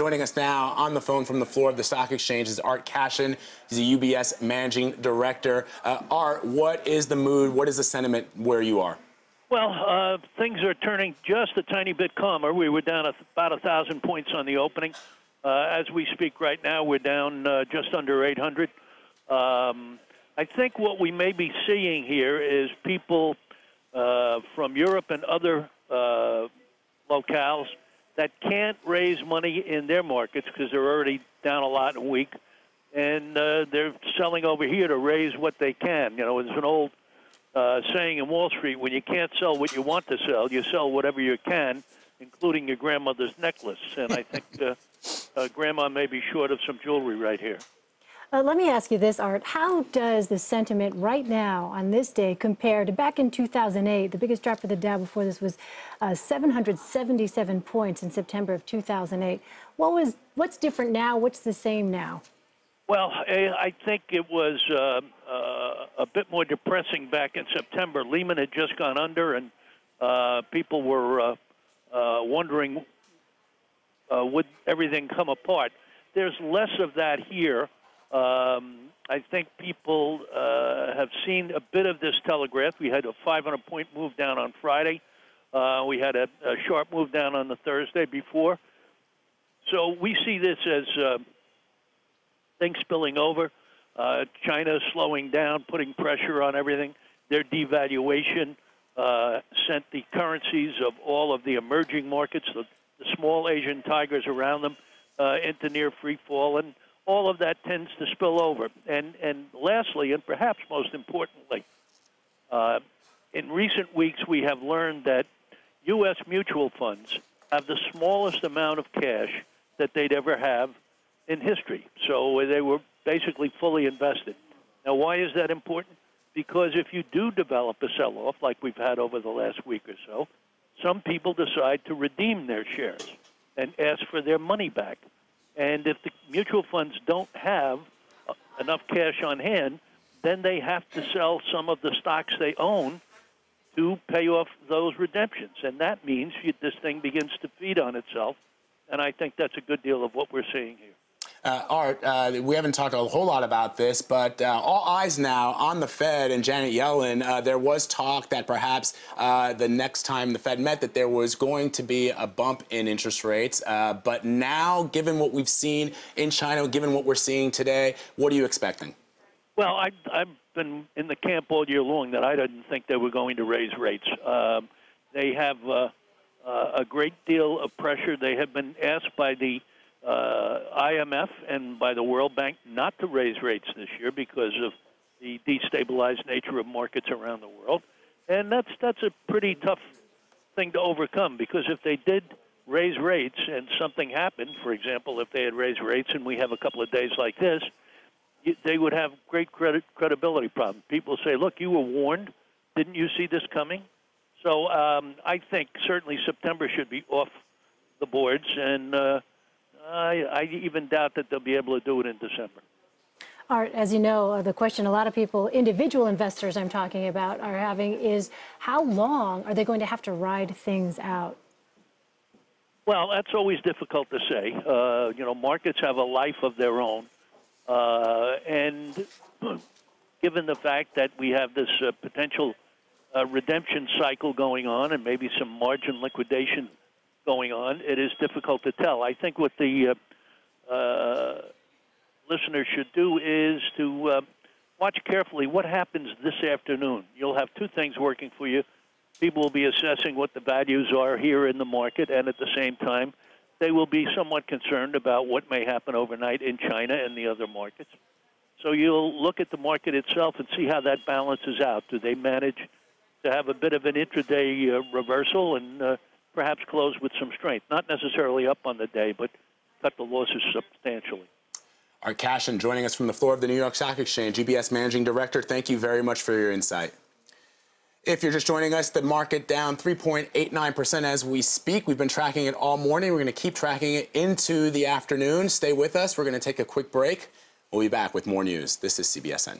Joining us now on the phone from the floor of the stock exchange is Art Cashin. He's a UBS managing director. Uh, Art, what is the mood? What is the sentiment where you are? Well, uh, things are turning just a tiny bit calmer. We were down about a thousand points on the opening. Uh, as we speak right now, we're down uh, just under 800. Um, I think what we may be seeing here is people uh, from Europe and other uh, locales that can't raise money in their markets because they're already down a lot and weak, and uh, they're selling over here to raise what they can. You know, there's an old uh, saying in Wall Street: when you can't sell what you want to sell, you sell whatever you can, including your grandmother's necklace. And I think uh, uh, Grandma may be short of some jewelry right here. Uh, let me ask you this, Art. How does the sentiment right now on this day compare to back in 2008? The biggest drop for the Dow before this was uh, 777 points in September of 2008. What was what's different now? What's the same now? Well, I think it was uh, uh, a bit more depressing back in September. Lehman had just gone under, and uh, people were uh, wondering would everything come apart. There's less of that here. Um, I think people uh, have seen a bit of this telegraph. We had a 500 point move down on Friday. Uh, we had a, a sharp move down on the Thursday before. So we see this as uh, things spilling over. Uh, China slowing down, putting pressure on everything. Their devaluation uh, sent the currencies of all of the emerging markets, the, the small Asian tigers around them, uh, into near free fall. And all of that tends to spill over. And, and lastly, and perhaps most importantly, uh, in recent weeks we have learned that U.S. mutual funds have the smallest amount of cash that they'd ever have in history. So they were basically fully invested. Now, why is that important? Because if you do develop a sell off like we've had over the last week or so, some people decide to redeem their shares and ask for their money back. And if the mutual funds don't have uh, enough cash on hand, then they have to sell some of the stocks they own to pay off those redemptions. And that means this thing begins to feed on itself. And I think that's a good deal of what we're seeing here. Uh, Art, uh, we haven't talked a whole lot about this, but uh, all eyes now on the Fed and Janet Yellen. Uh, there was talk that perhaps uh, the next time the Fed met that there was going to be a bump in interest rates. Uh, but now, given what we've seen in China, given what we're seeing today, what are you expecting? Well, I, I've been in the camp all year long that I didn't think they were going to raise rates. Um, they have a great deal of pressure. They have been asked by the IMF and by the World Bank not to raise rates this year because of the destabilized nature of markets around the world. And that's that's a pretty tough thing to overcome because if they did raise rates and something happened, for example, if they had raised rates and we have a couple of days like this, they would have great credit credibility problems. People say, "Look, you were warned. Didn't you see this coming?" So um, I think certainly September should be off the boards, and uh, I, even doubt that they'll be able to do it in December. Art, as you know, uh, the question a lot of people, individual investors I'm talking about, are having is how long are they going to have to ride things out? Well, that's always difficult to say. Uh, you know, markets have a life of their own. Uh, and given the fact that we have this uh, potential uh, redemption cycle going on and maybe some margin liquidation going on, it is difficult to tell. I think what the uh, uh, should do is to uh, watch carefully what happens this afternoon. You'll have two things working for you. People will be assessing what the values are here in the market, and at the same time, they will be somewhat concerned about what may happen overnight in China and the other markets. So you'll look at the market itself and see how that balances out. Do they manage to have a bit of an intraday uh, reversal and uh, perhaps close with some strength. Not necessarily up on the day, but cut the losses substantially. Art Cashin joining us from the floor of the New York Stock Exchange, UBS Managing Director. Thank you very much for your insight. If you're just joining us, the market down 3.89% as we speak. We've been tracking it all morning. We're going to keep tracking it into the afternoon. Stay with us. We're going to take a quick break. We'll be back with more news. This is CBSN.